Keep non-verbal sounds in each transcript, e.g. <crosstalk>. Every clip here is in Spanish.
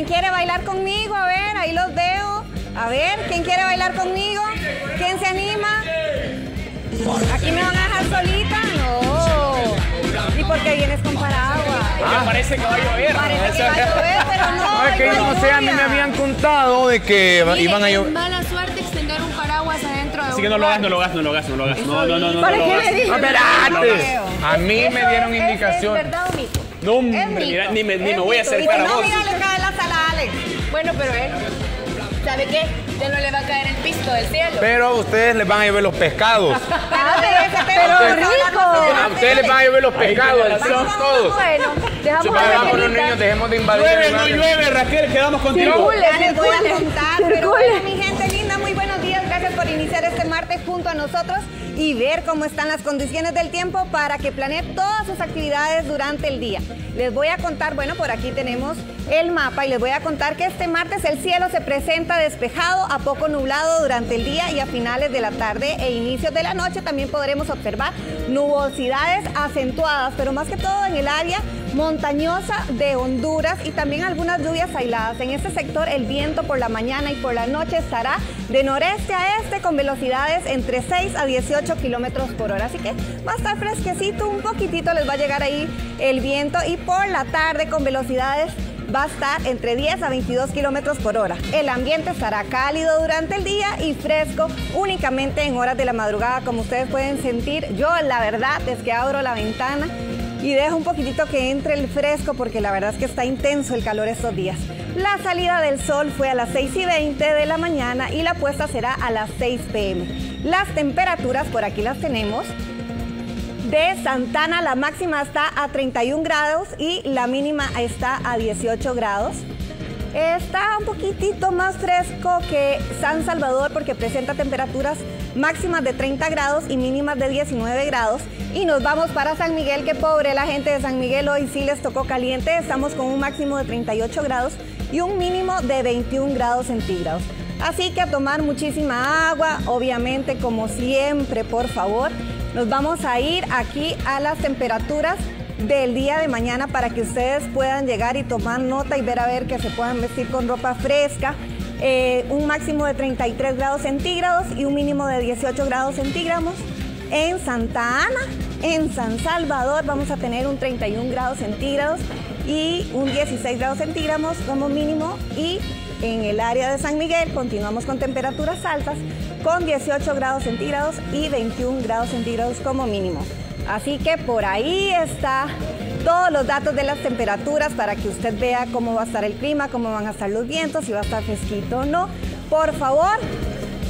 ¿Quién quiere bailar conmigo? A ver, ahí los veo. A ver, ¿quién quiere bailar conmigo? ¿Quién se anima? ¿Aquí me van a dejar solita? No. ¿Y por qué vienes con paraguas? Ah. parece que va a llover. Parece que va a llover, pero no. <laughs> Es que no sé, a mí me habían contado de que Mire, iban a llover. mala suerte extender un paraguas adentro de Así un que no lo hagas, no lo hagas, no lo hagas, no lo hagas. No, no, no, no. ¿Para no qué lo le hagas. dije? No, espérate. A mí me Eso dieron es- indicación. ¿Es verdad o mito? No, mira, ni me, ni me voy a acercar a vos. No, mira, Bueno, pero él, ¿sabe qué? Ya no le va a caer el pisto del cielo. Pero a ustedes les van a llover los pescados. <laughs> Ah, pero, rico. A ustedes les van a llover los pescados, razón. son todos. Bueno, dejamos a vamos, los niños, dejemos de invadir. Llueve, no llueve, Raquel, quedamos contigo. Circule, Ya les voy a circule, contar, pero circule. bueno, mi gente Por iniciar este martes junto a nosotros y ver cómo están las condiciones del tiempo para que planeen todas sus actividades durante el día. Les voy a contar, bueno, por aquí tenemos el mapa y les voy a contar que este martes el cielo se presenta despejado, a poco nublado durante el día y a finales de la tarde e inicios de la noche también podremos observar nubosidades acentuadas, pero más que todo en el área montañosa de Honduras y también algunas lluvias aisladas. En este sector el viento por la mañana y por la noche estará de noreste a este con velocidades entre 6 a 18 kilómetros por hora. Así que va a estar fresquecito, un poquitito les va a llegar ahí el viento y por la tarde con velocidades va a estar entre 10 a 22 kilómetros por hora. El ambiente estará cálido durante el día y fresco únicamente en horas de la madrugada, como ustedes pueden sentir. Yo, la verdad, es que abro la ventana y dejo un poquitito que entre el fresco porque la verdad es que está intenso el calor estos días. La salida del sol fue a las 6 y 20 de la mañana y la puesta será a las 6 pm. Las temperaturas, por aquí las tenemos. De Santana la máxima está a 31 grados y la mínima está a 18 grados. Está un poquitito más fresco que San Salvador porque presenta temperaturas máximas de 30 grados y mínimas de 19 grados. Y nos vamos para San Miguel, que pobre la gente de San Miguel hoy sí les tocó caliente. Estamos con un máximo de 38 grados y un mínimo de 21 grados centígrados. Así que a tomar muchísima agua, obviamente como siempre, por favor. Nos vamos a ir aquí a las temperaturas del día de mañana para que ustedes puedan llegar y tomar nota y ver a ver que se puedan vestir con ropa fresca. Eh, un máximo de 33 grados centígrados y un mínimo de 18 grados centígrados. En Santa Ana, en San Salvador vamos a tener un 31 grados centígrados y un 16 grados centígrados como mínimo y en el área de San Miguel continuamos con temperaturas altas con 18 grados centígrados y 21 grados centígrados como mínimo. Así que por ahí está todos los datos de las temperaturas para que usted vea cómo va a estar el clima, cómo van a estar los vientos, si va a estar fresquito o no. Por favor,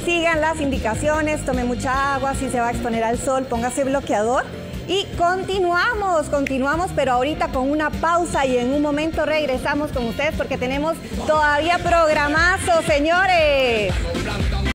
sigan las indicaciones, tome mucha agua, si se va a exponer al sol, póngase bloqueador. Y continuamos, continuamos, pero ahorita con una pausa y en un momento regresamos con ustedes porque tenemos todavía programazo, señores.